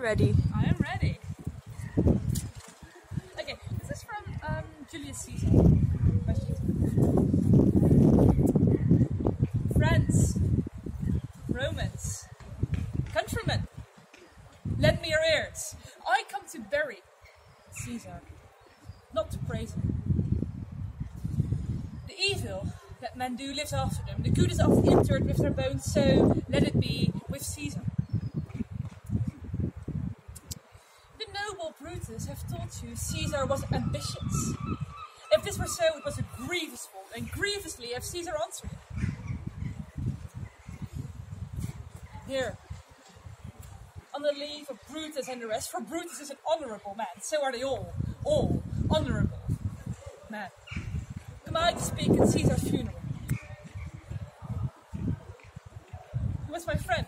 Ready. I am ready. Okay, this is from um, Julius Caesar. Friends, Romans, countrymen, lend me your ears. I come to bury Caesar, not to praise him. The evil that men do lives after them. The good is often interred with their bones, so let it be with Caesar. The noble Brutus have told you Caesar was ambitious. If this were so, it was a grievous fault, and grievously have Caesar answered it. Here, on the leave of Brutus and the rest, for Brutus is an honourable man, so are they all, all honourable men. Come I to speak at Caesar's funeral. He was my friend,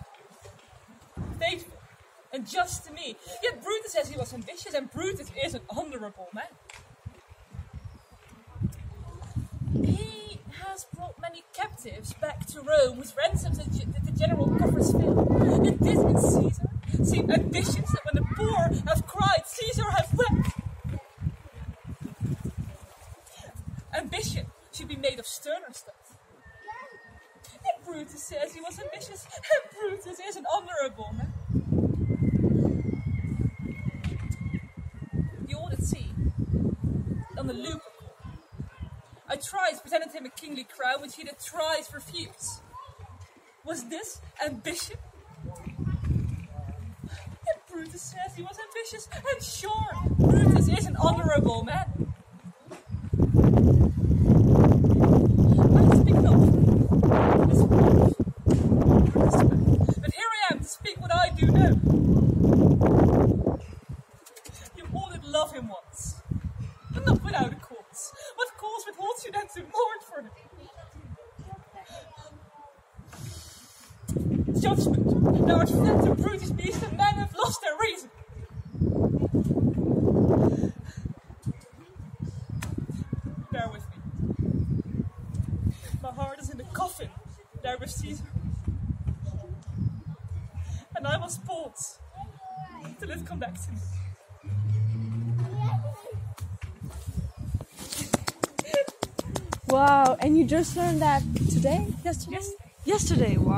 faithful, and just to me. Yet says he was ambitious, and Brutus is an honourable man. He has brought many captives back to Rome with ransoms that the general coffers fill. Yet this in Caesar seem ambitions that when the poor have cried, Caesar has wept. Ambition should be made of sterner stuff. Yet Brutus says he was ambitious, and Brutus is an honourable man. The all at sea, on the Lupercal. I thrice presented him a kingly crown, which he did thrice refuse. Was this ambition? Yet Brutus says he was ambitious, and sure, Brutus is an honourable man. I speak but here I am to speak what I do know. You all love him but not without a cause. What mourn for him? Judgment. Thou art fled to Brutus beast, and men have lost their reason. Bear with me. My heart is in the coffin there with Caesar. And I must pause till it come back to me. Wow, and you just learned that today? Yesterday? Yes. Yesterday, wow.